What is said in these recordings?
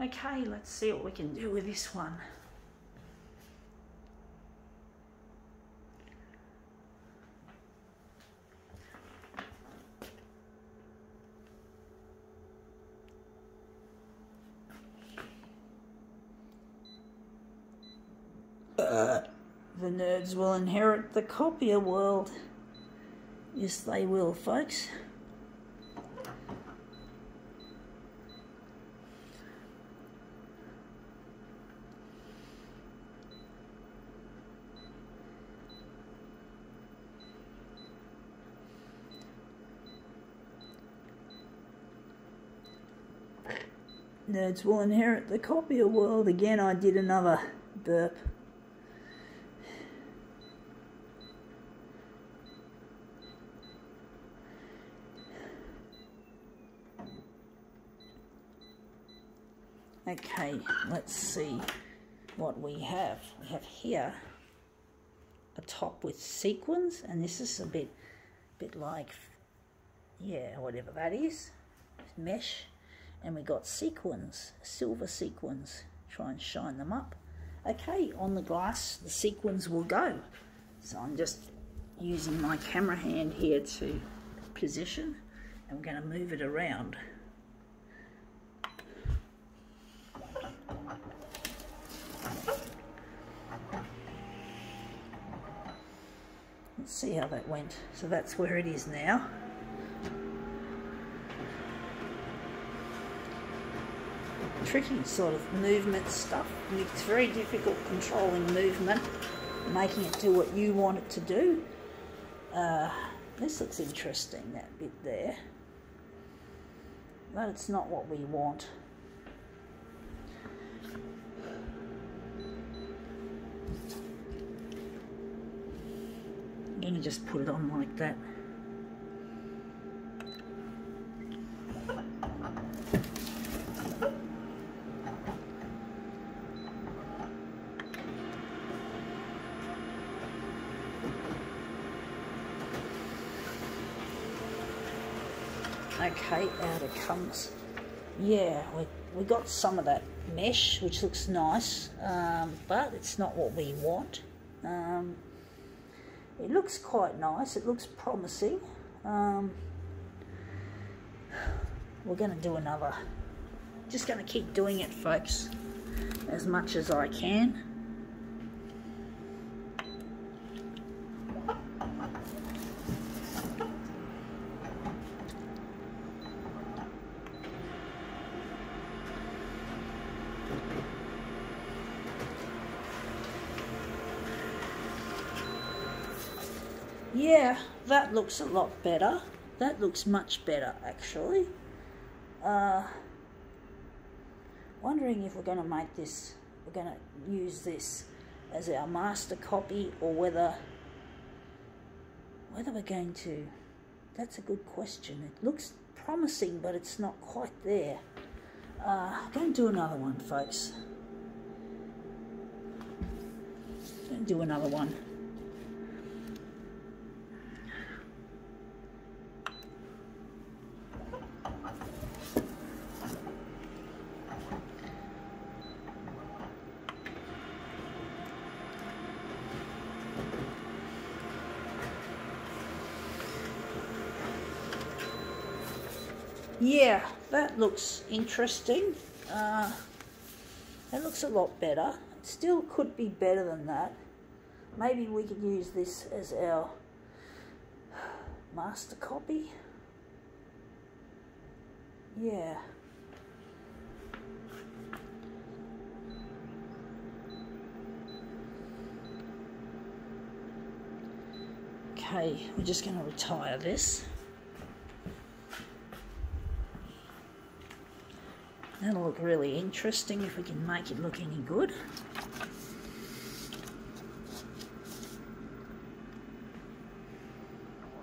Okay, let's see what we can do with this one. Uh, the nerds will inherit the copier world. Yes, they will, folks. Nerds will inherit the copier world. Again, I did another burp. Okay, let's see what we have. We have here a top with sequins, and this is a bit, bit like, yeah, whatever that is, mesh. And we got sequins, silver sequins. Try and shine them up. Okay, on the glass, the sequins will go. So I'm just using my camera hand here to position. I'm going to move it around. Let's see how that went. So that's where it is now. Tricky sort of movement stuff. It's very difficult controlling movement, making it do what you want it to do. Uh, this looks interesting, that bit there. But it's not what we want. I'm going to just put it on like that. Okay, out it comes. Yeah, we, we got some of that mesh, which looks nice, um, but it's not what we want. Um, it looks quite nice, it looks promising. Um, we're going to do another. Just going to keep doing it, folks, as much as I can. Yeah, that looks a lot better. That looks much better, actually. Uh, wondering if we're going to make this, we're going to use this as our master copy or whether, whether we're going to, that's a good question. It looks promising, but it's not quite there. Uh, I'm going to do another one, folks. Going to do another one. Yeah, that looks interesting. Uh, that looks a lot better. Still could be better than that. Maybe we could use this as our master copy. Yeah. Okay, we're just going to retire this. That'll look really interesting if we can make it look any good.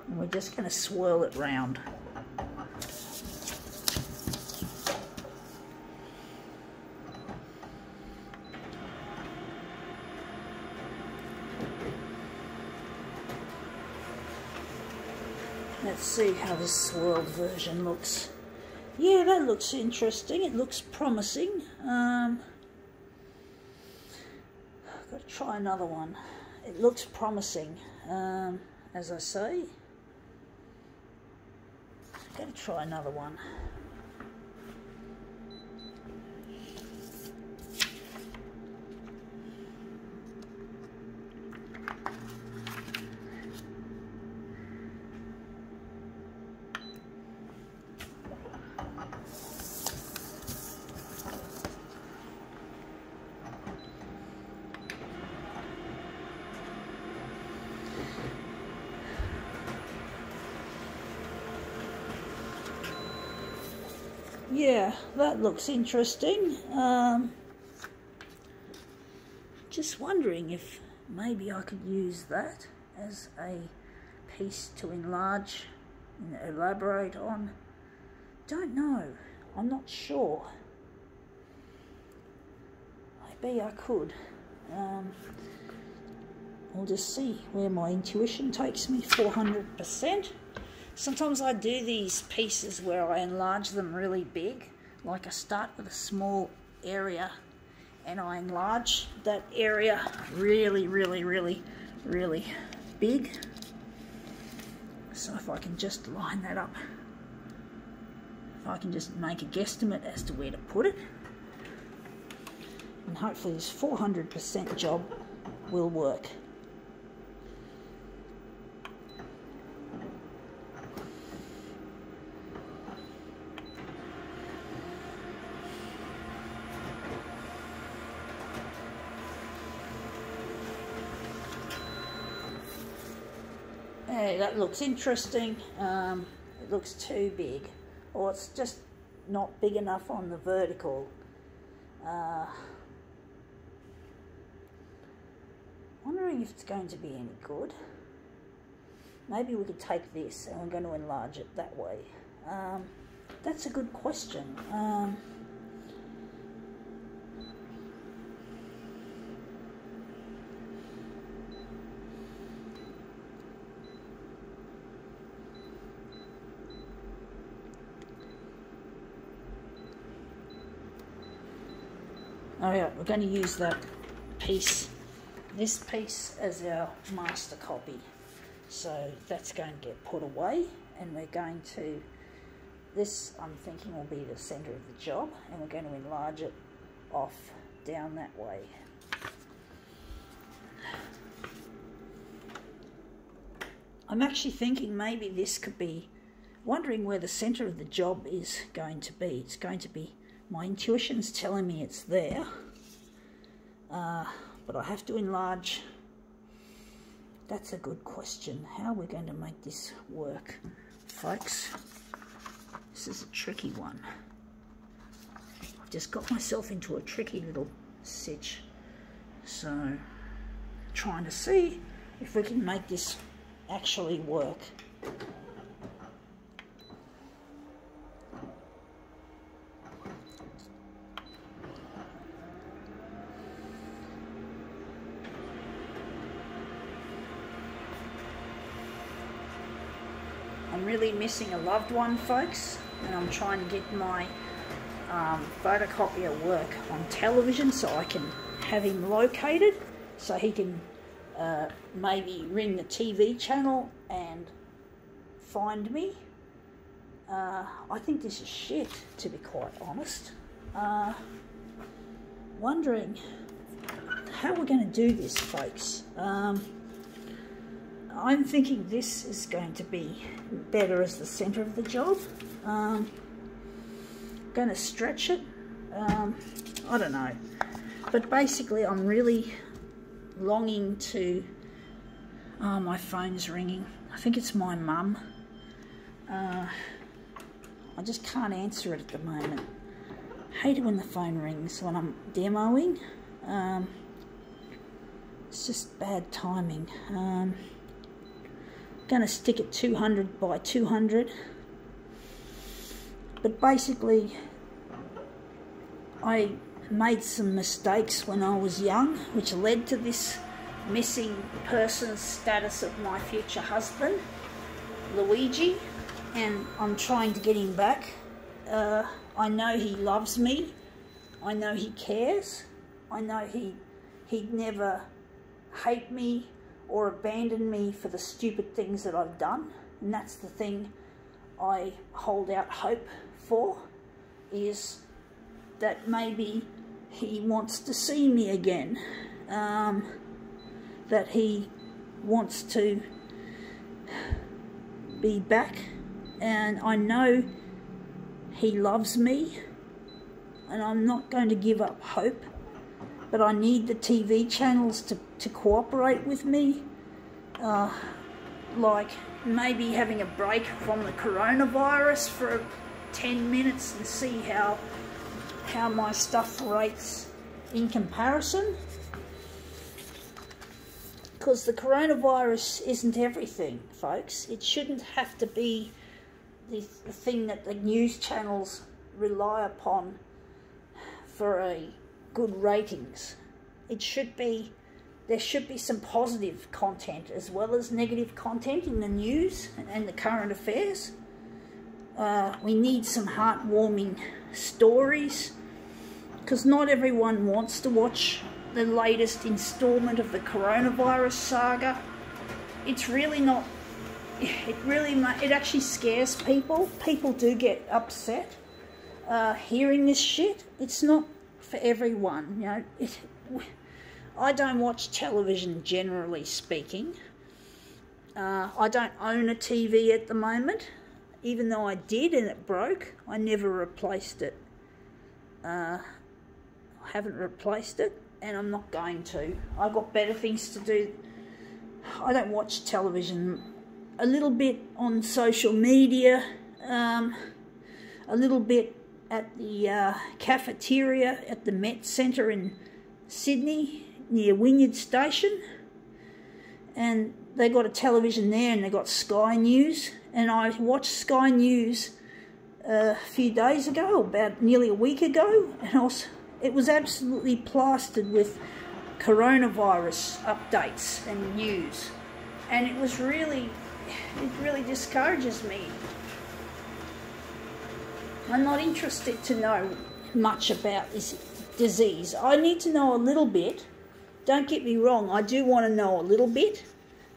And we're just going to swirl it round. Let's see how this swirled version looks. Yeah, that looks interesting. It looks promising. Um, I've got to try another one. It looks promising, um, as I say. I've got to try another one. Yeah, that looks interesting. Um, just wondering if maybe I could use that as a piece to enlarge and elaborate on. Don't know. I'm not sure. Maybe I could. Um, I'll just see where my intuition takes me 400%. Sometimes I do these pieces where I enlarge them really big. Like I start with a small area and I enlarge that area really, really, really, really big. So if I can just line that up, if I can just make a guesstimate as to where to put it, and hopefully this 400% job will work. Hey, that looks interesting. Um, it looks too big, or it's just not big enough on the vertical. Uh, wondering if it's going to be any good. Maybe we could take this and we're going to enlarge it that way. Um, that's a good question. Um, Oh yeah, we're going to use that piece, this piece as our master copy. So that's going to get put away and we're going to, this I'm thinking will be the centre of the job and we're going to enlarge it off down that way. I'm actually thinking maybe this could be, wondering where the centre of the job is going to be. It's going to be my intuition's telling me it's there, uh, but I have to enlarge. That's a good question. How are we going to make this work, folks? This is a tricky one. I've just got myself into a tricky little sitch. So, trying to see if we can make this actually work. I'm really missing a loved one, folks, and I'm trying to get my um, photocopier work on television so I can have him located so he can uh, maybe ring the TV channel and find me. Uh, I think this is shit, to be quite honest. Uh, wondering how we're going to do this, folks. Um, I'm thinking this is going to be better as the center of the job. Um, going to stretch it. Um, I don't know. But basically, I'm really longing to... Oh, my phone's ringing. I think it's my mum. Uh, I just can't answer it at the moment. I hate it when the phone rings when I'm demoing. Um, it's just bad timing. Um, going to stick it 200 by 200 but basically I made some mistakes when I was young which led to this missing person status of my future husband Luigi and I'm trying to get him back Uh, I know he loves me. I know he cares. I know he he'd never hate me or abandon me for the stupid things that I've done. And that's the thing I hold out hope for is that maybe he wants to see me again. Um, that he wants to be back and I know he loves me and I'm not going to give up hope but I need the TV channels to, to cooperate with me uh, like maybe having a break from the coronavirus for 10 minutes and see how how my stuff rates in comparison because the coronavirus isn't everything, folks. It shouldn't have to be the, the thing that the news channels rely upon for a good ratings. It should be, there should be some positive content as well as negative content in the news and the current affairs. Uh, we need some heartwarming stories because not everyone wants to watch the latest installment of the coronavirus saga. It's really not, it really, it actually scares people. People do get upset uh, hearing this shit. It's not for everyone, you know. It, I don't watch television generally speaking. Uh, I don't own a TV at the moment. Even though I did and it broke, I never replaced it. Uh, I haven't replaced it and I'm not going to. I've got better things to do. I don't watch television. A little bit on social media, um, a little bit at the uh, cafeteria at the Met Centre in Sydney near Wynyard Station. And they got a television there and they got Sky News. And I watched Sky News uh, a few days ago, about nearly a week ago, and I was it was absolutely plastered with coronavirus updates and news. And it was really, it really discourages me. I'm not interested to know much about this disease. I need to know a little bit. Don't get me wrong, I do want to know a little bit,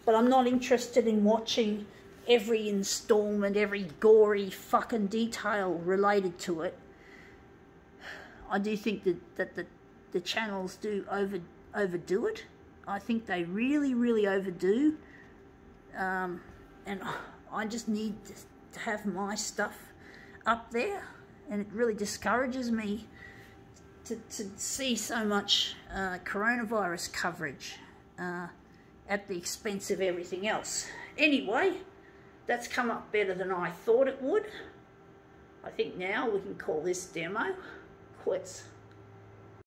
but I'm not interested in watching every installment, every gory fucking detail related to it. I do think that, that the, the channels do over overdo it. I think they really, really overdo. Um, and I just need to have my stuff up there. And it really discourages me to, to see so much uh, coronavirus coverage uh, at the expense of everything else. Anyway, that's come up better than I thought it would. I think now we can call this demo quits.